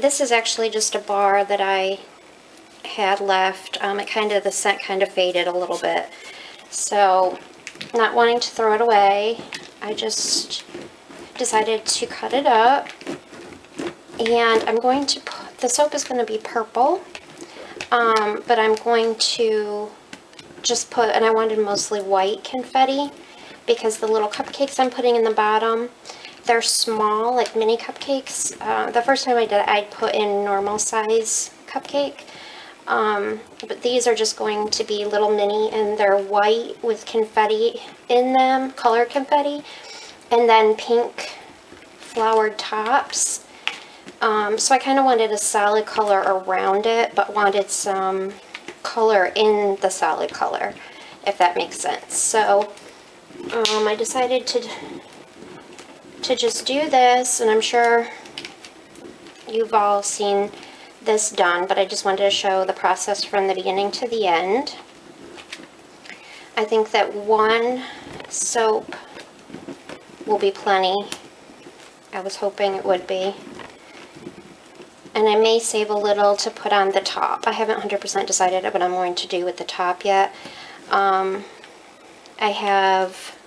this is actually just a bar that I had left. Um, it kind of, the scent kind of faded a little bit. So, not wanting to throw it away, I just decided to cut it up. And I'm going to put, the soap is going to be purple. Um, but I'm going to just put, and I wanted mostly white confetti because the little cupcakes I'm putting in the bottom, they're small, like mini cupcakes. Uh, the first time I did it, I put in normal size cupcake. Um, but these are just going to be little mini and they're white with confetti in them, color confetti, and then pink flowered tops. Um, so I kind of wanted a solid color around it, but wanted some color in the solid color, if that makes sense. So um, I decided to to just do this, and I'm sure you've all seen this done, but I just wanted to show the process from the beginning to the end. I think that one soap will be plenty. I was hoping it would be. And I may save a little to put on the top. I haven't 100% decided what I'm going to do with the top yet. Um, I have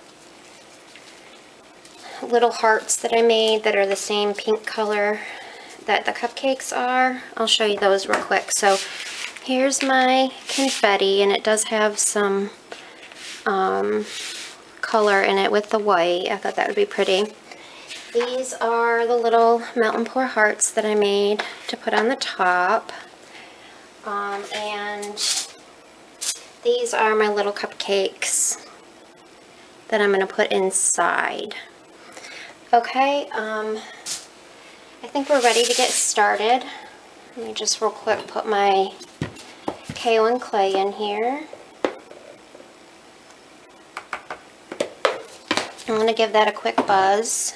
little hearts that I made that are the same pink color that the cupcakes are. I'll show you those real quick. So here's my confetti and it does have some um, color in it with the white. I thought that would be pretty. These are the little and pour hearts that I made to put on the top. Um, and these are my little cupcakes that I'm going to put inside. Okay, um, I think we're ready to get started. Let me just real quick put my kaolin clay in here. I'm going to give that a quick buzz.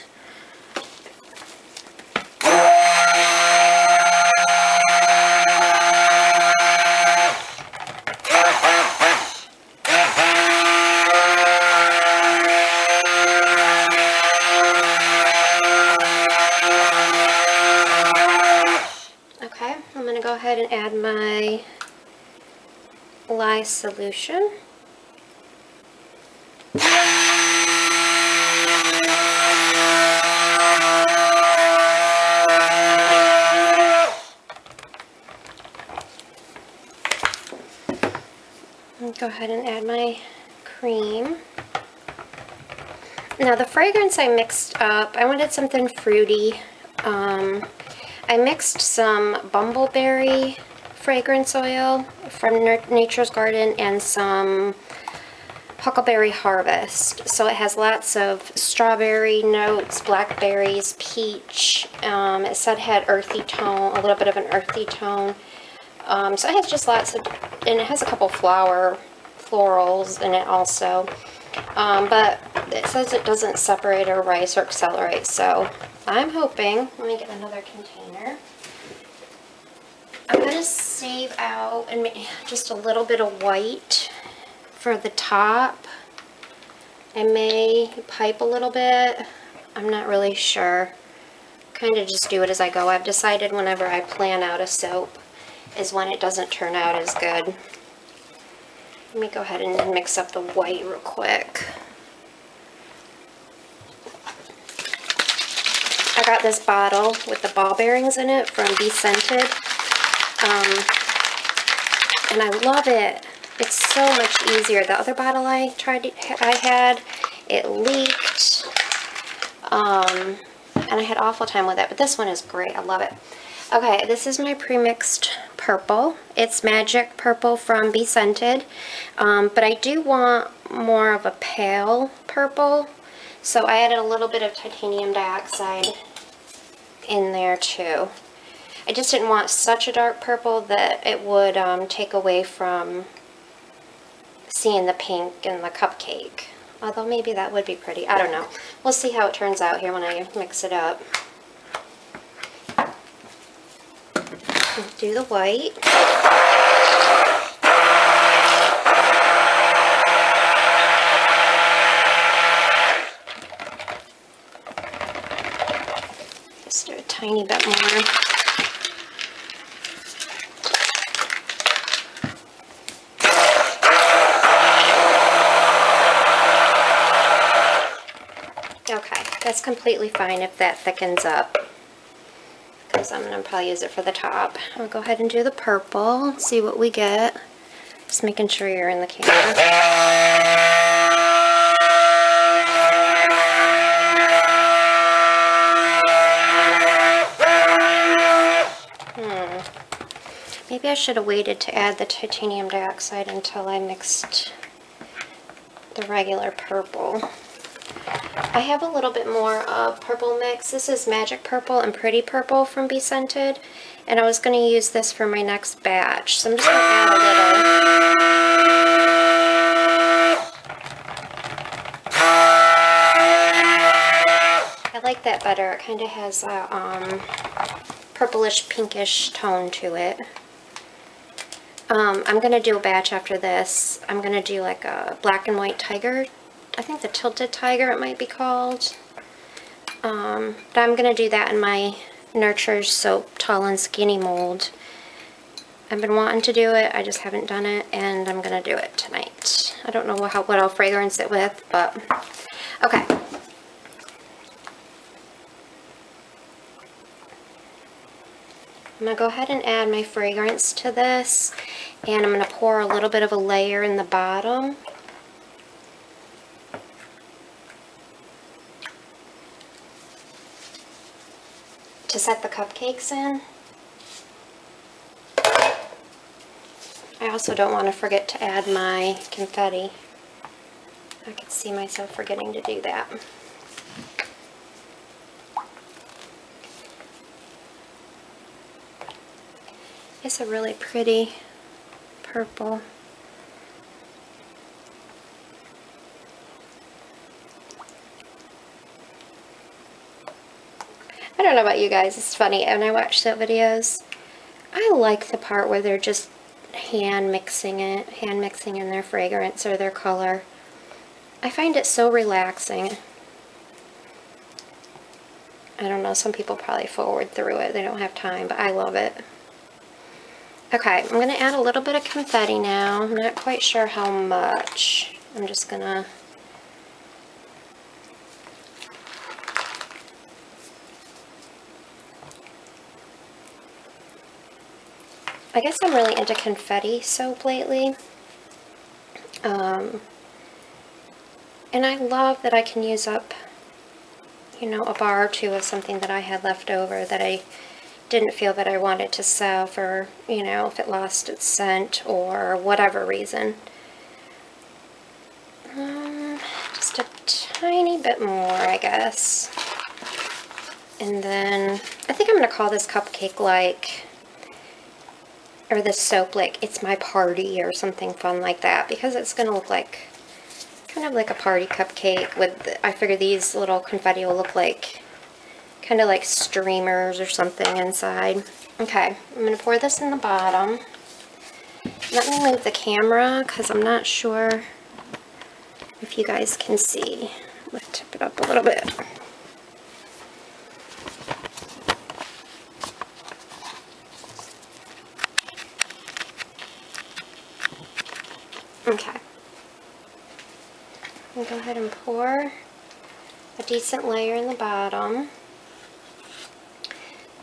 ahead and add my lye solution. go ahead and add my cream. Now the fragrance I mixed up, I wanted something fruity. Um, I mixed some bumbleberry fragrance oil from Nature's Garden and some Huckleberry Harvest. So it has lots of strawberry notes, blackberries, peach. Um, it said had earthy tone, a little bit of an earthy tone. Um, so it has just lots of, and it has a couple flower florals in it also. Um, but it says it doesn't separate or rise or accelerate, so I'm hoping, let me get another container. I'm going to save out and just a little bit of white for the top. I may pipe a little bit. I'm not really sure. Kind of just do it as I go. I've decided whenever I plan out a soap is when it doesn't turn out as good. Let me go ahead and mix up the white real quick. I got this bottle with the ball bearings in it from Be Scented. Um, and I love it. It's so much easier. The other bottle I tried, I had, it leaked. Um, and I had awful time with it, but this one is great. I love it. Okay, this is my premixed purple. It's Magic Purple from Be Scented. Um, but I do want more of a pale purple. So I added a little bit of titanium dioxide in there too. I just didn't want such a dark purple that it would um, take away from seeing the pink in the cupcake. Although maybe that would be pretty. I don't know. We'll see how it turns out here when I mix it up. do the white. Just do a tiny bit more. Okay, that's completely fine if that thickens up. Because I'm going to probably use it for the top. I'll go ahead and do the purple, see what we get. Just making sure you're in the camera. Hmm. Maybe I should have waited to add the titanium dioxide until I mixed the regular purple. I have a little bit more of purple mix. This is Magic Purple and Pretty Purple from Be Scented. And I was going to use this for my next batch. So I'm just going to add a little. I like that better. It kind of has a um, purplish pinkish tone to it. Um, I'm going to do a batch after this. I'm going to do like a black and white tiger. I think the tilted tiger it might be called. Um, but I'm going to do that in my Nurture Soap Tall and Skinny mold. I've been wanting to do it, I just haven't done it, and I'm going to do it tonight. I don't know what, what I'll fragrance it with, but okay. I'm going to go ahead and add my fragrance to this, and I'm going to pour a little bit of a layer in the bottom. Set the cupcakes in. I also don't want to forget to add my confetti. I could see myself forgetting to do that. It's a really pretty purple. I don't know about you guys, it's funny, when I watch soap videos, I like the part where they're just hand mixing it, hand mixing in their fragrance or their color. I find it so relaxing. I don't know, some people probably forward through it, they don't have time, but I love it. Okay, I'm going to add a little bit of confetti now. I'm not quite sure how much. I'm just going to I guess I'm really into confetti soap lately. Um, and I love that I can use up, you know, a bar or two of something that I had left over that I didn't feel that I wanted to sell for, you know, if it lost its scent or whatever reason. Um, just a tiny bit more, I guess. And then, I think I'm going to call this cupcake like or the soap like it's my party or something fun like that because it's going to look like kind of like a party cupcake with I figure these little confetti will look like kind of like streamers or something inside. Okay, I'm going to pour this in the bottom. Let me move the camera because I'm not sure if you guys can see. Let's tip it up a little bit. Okay. I'll go ahead and pour a decent layer in the bottom.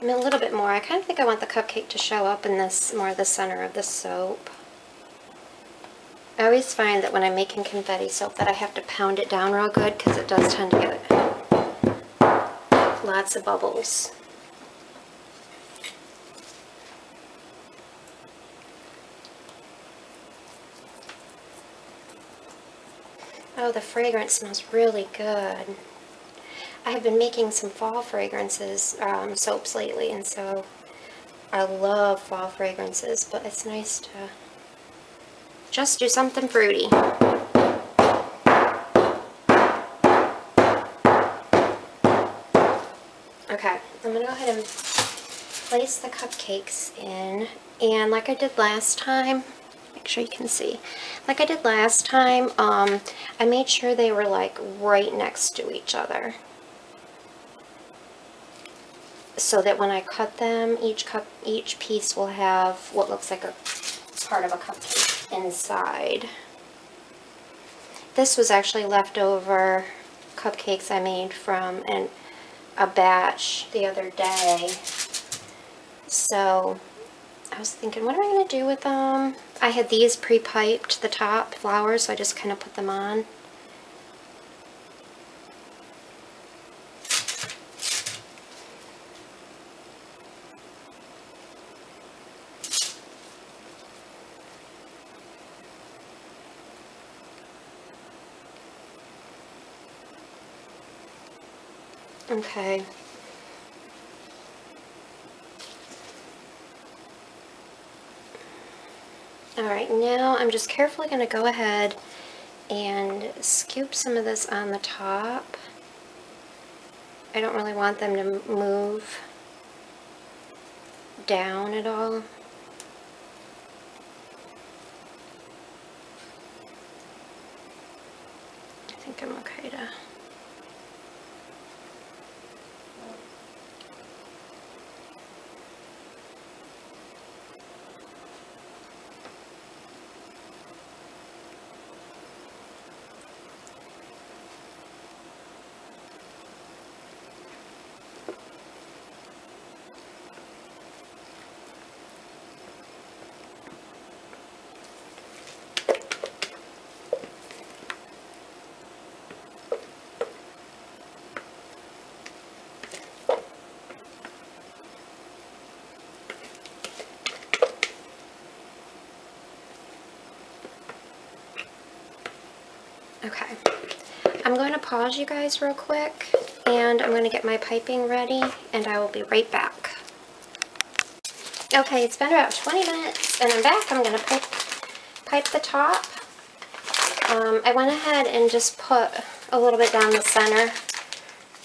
I mean, a little bit more. I kind of think I want the cupcake to show up in this, more of the center of the soap. I always find that when I'm making confetti soap that I have to pound it down real good because it does tend to get lots of bubbles. Oh, the fragrance smells really good. I have been making some fall fragrances, um, soaps lately, and so I love fall fragrances, but it's nice to just do something fruity. Okay, I'm going to go ahead and place the cupcakes in, and like I did last time, make sure you can see. Like I did last time, um, I made sure they were like right next to each other. So that when I cut them, each cup, each piece will have what looks like a part of a cupcake inside. This was actually leftover cupcakes I made from an, a batch the other day. So I was thinking, what am I going to do with them? I had these pre-piped, the top flowers, so I just kind of put them on. Okay. Alright, now I'm just carefully going to go ahead and scoop some of this on the top. I don't really want them to move down at all. I think I'm okay to... Okay. I'm going to pause you guys real quick and I'm going to get my piping ready and I will be right back. Okay, it's been about 20 minutes and I'm back. I'm going to pipe, pipe the top. Um, I went ahead and just put a little bit down the center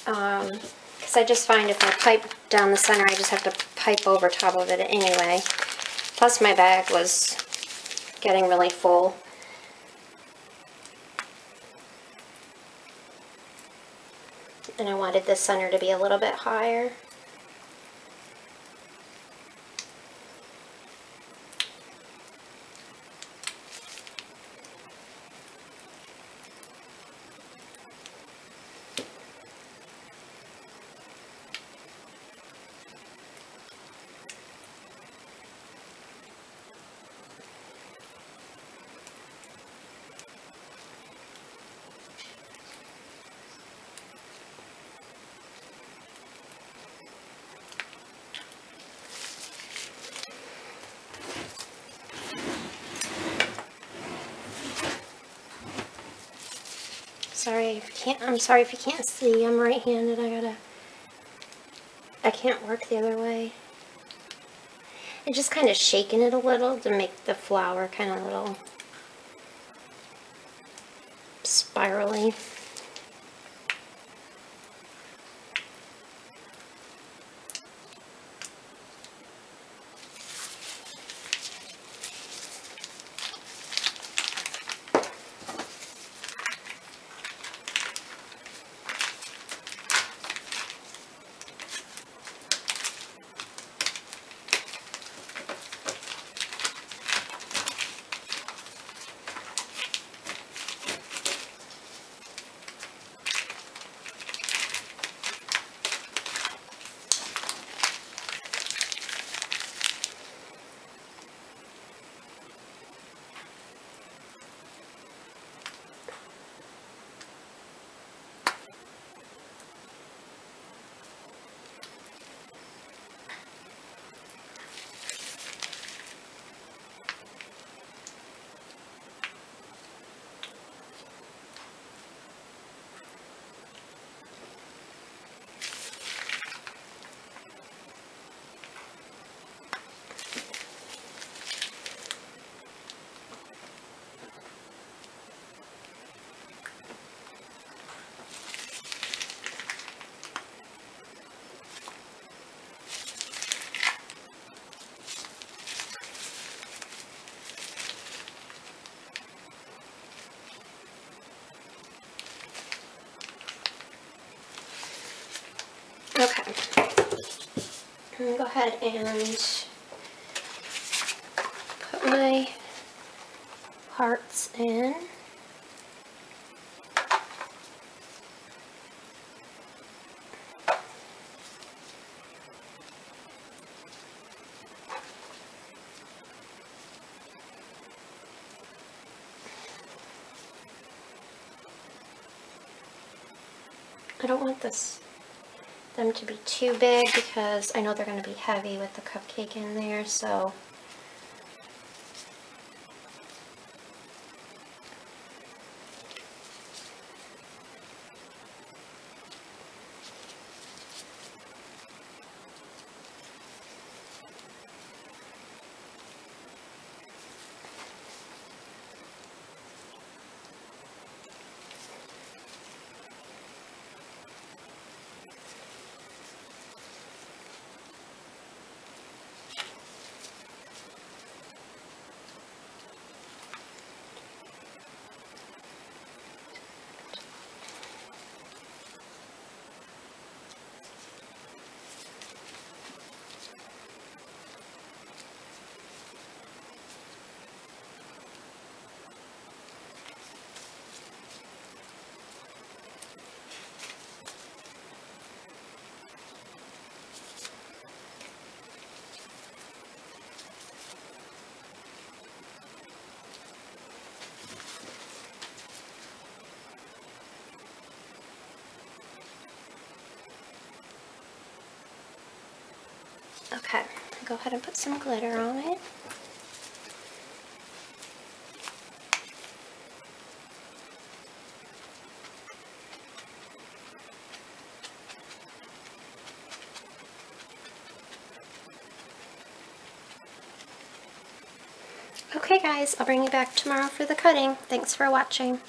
because um, I just find if I pipe down the center I just have to pipe over top of it anyway. Plus my bag was getting really full. And I wanted the center to be a little bit higher. Sorry if you can't, I'm sorry if you can't see. I'm right-handed. I gotta, I can't work the other way. And just kind of shaking it a little to make the flower kind of little spirally. ahead and put my parts in. I don't want this them to be too big because I know they're going to be heavy with the cupcake in there, so Okay, go ahead and put some glitter on it. Okay guys, I'll bring you back tomorrow for the cutting. Thanks for watching.